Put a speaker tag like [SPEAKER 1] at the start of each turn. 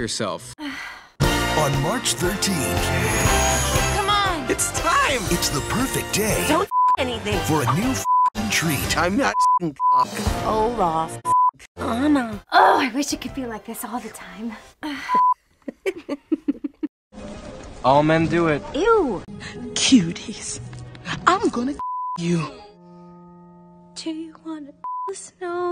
[SPEAKER 1] yourself.
[SPEAKER 2] On March 13th,
[SPEAKER 3] Come on.
[SPEAKER 1] It's time!
[SPEAKER 2] it's the perfect day
[SPEAKER 3] Don't anything.
[SPEAKER 2] for a new treat.
[SPEAKER 1] I'm not
[SPEAKER 3] Olaf. Oh, Anna.
[SPEAKER 4] Oh, I wish it could be like this all the time.
[SPEAKER 1] All men do it.
[SPEAKER 4] Ew.
[SPEAKER 5] Cuties. I'm gonna you.
[SPEAKER 4] Do you wanna snow?